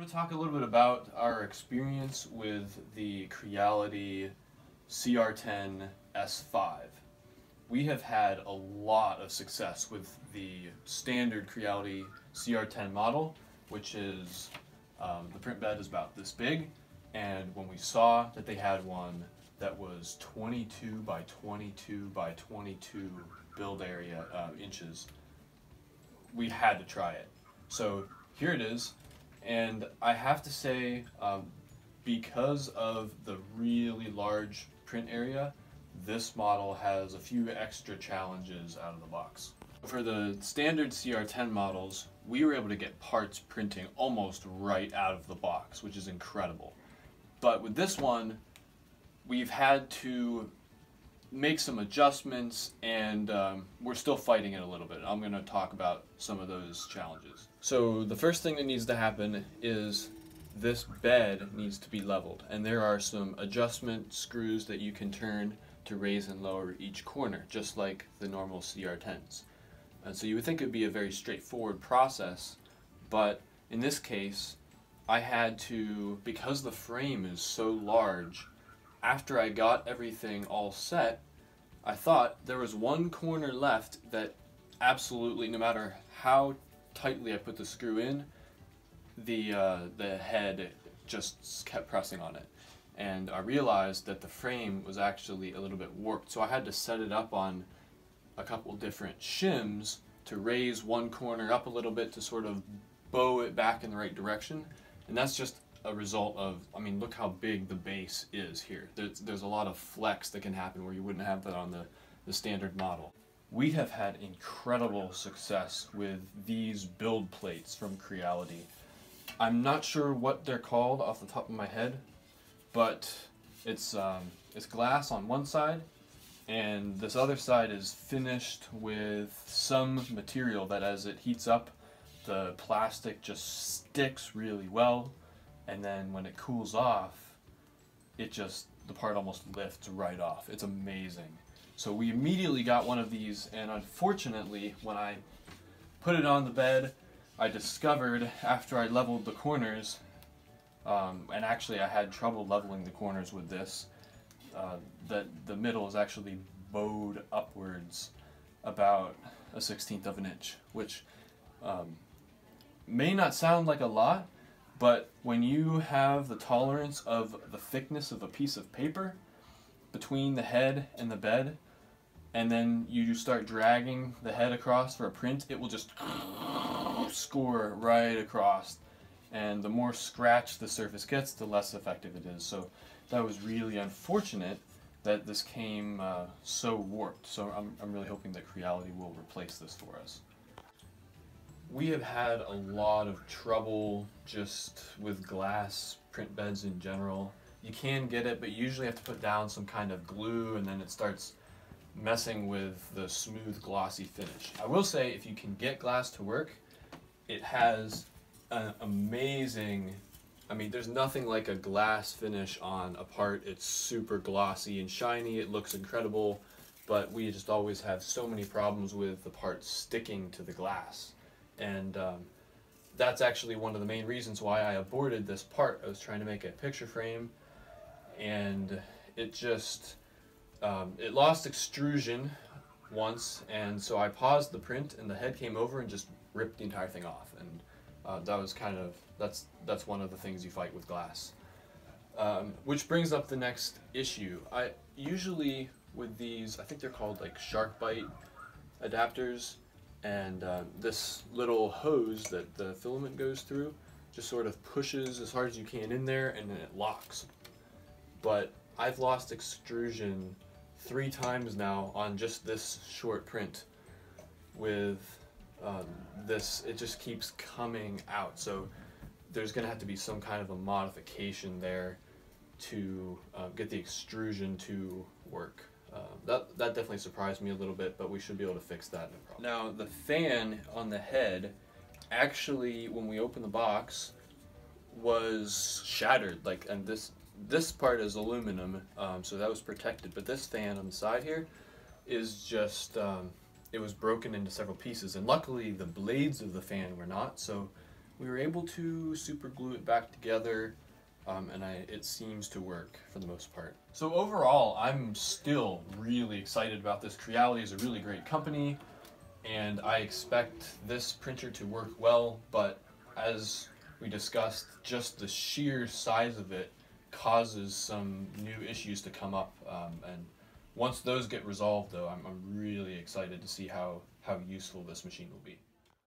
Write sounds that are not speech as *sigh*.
going to talk a little bit about our experience with the Creality CR10 S5. We have had a lot of success with the standard Creality CR10 model, which is um, the print bed is about this big, and when we saw that they had one that was 22 by 22 by 22 build area uh, inches, we had to try it. So here it is, and I have to say, um, because of the really large print area, this model has a few extra challenges out of the box. For the standard CR10 models, we were able to get parts printing almost right out of the box, which is incredible. But with this one, we've had to make some adjustments and um, we're still fighting it a little bit. I'm going to talk about some of those challenges. So the first thing that needs to happen is this bed needs to be leveled and there are some adjustment screws that you can turn to raise and lower each corner just like the normal CR10s. And so you would think it would be a very straightforward process but in this case I had to, because the frame is so large, after I got everything all set, I thought there was one corner left that absolutely, no matter how tightly I put the screw in, the, uh, the head just kept pressing on it. And I realized that the frame was actually a little bit warped, so I had to set it up on a couple different shims to raise one corner up a little bit to sort of bow it back in the right direction. And that's just a result of, I mean, look how big the base is here. There's, there's a lot of flex that can happen where you wouldn't have that on the, the standard model. We have had incredible success with these build plates from Creality. I'm not sure what they're called off the top of my head, but it's, um, it's glass on one side and this other side is finished with some material that as it heats up the plastic just sticks really well and then when it cools off, it just, the part almost lifts right off. It's amazing. So we immediately got one of these, and unfortunately, when I put it on the bed, I discovered after I leveled the corners, um, and actually I had trouble leveling the corners with this, uh, that the middle is actually bowed upwards about a sixteenth of an inch, which um, may not sound like a lot, but when you have the tolerance of the thickness of a piece of paper between the head and the bed, and then you start dragging the head across for a print, it will just *sniffs* score right across. And the more scratch the surface gets, the less effective it is. So that was really unfortunate that this came uh, so warped. So I'm, I'm really hoping that Creality will replace this for us we have had a lot of trouble just with glass print beds in general. You can get it, but you usually have to put down some kind of glue and then it starts messing with the smooth glossy finish. I will say if you can get glass to work, it has an amazing, I mean there's nothing like a glass finish on a part. It's super glossy and shiny, it looks incredible, but we just always have so many problems with the part sticking to the glass and um, that's actually one of the main reasons why I aborted this part. I was trying to make a picture frame, and it just um, it lost extrusion once, and so I paused the print, and the head came over and just ripped the entire thing off, and uh, that was kind of that's that's one of the things you fight with glass. Um, which brings up the next issue. I usually with these, I think they're called like SharkBite adapters and uh, this little hose that the filament goes through just sort of pushes as hard as you can in there and then it locks. But I've lost extrusion three times now on just this short print with um, this, it just keeps coming out. So there's going to have to be some kind of a modification there to uh, get the extrusion to work. Uh, that, that definitely surprised me a little bit, but we should be able to fix that. No now, the fan on the head, actually, when we opened the box, was shattered. Like, and this this part is aluminum, um, so that was protected. But this fan on the side here is just, um, it was broken into several pieces. And luckily, the blades of the fan were not, so we were able to super glue it back together, um, and I, it seems to work for the most part. So overall, I'm still really excited about this. Creality is a really great company, and I expect this printer to work well, but as we discussed, just the sheer size of it causes some new issues to come up, um, and once those get resolved, though, I'm, I'm really excited to see how, how useful this machine will be.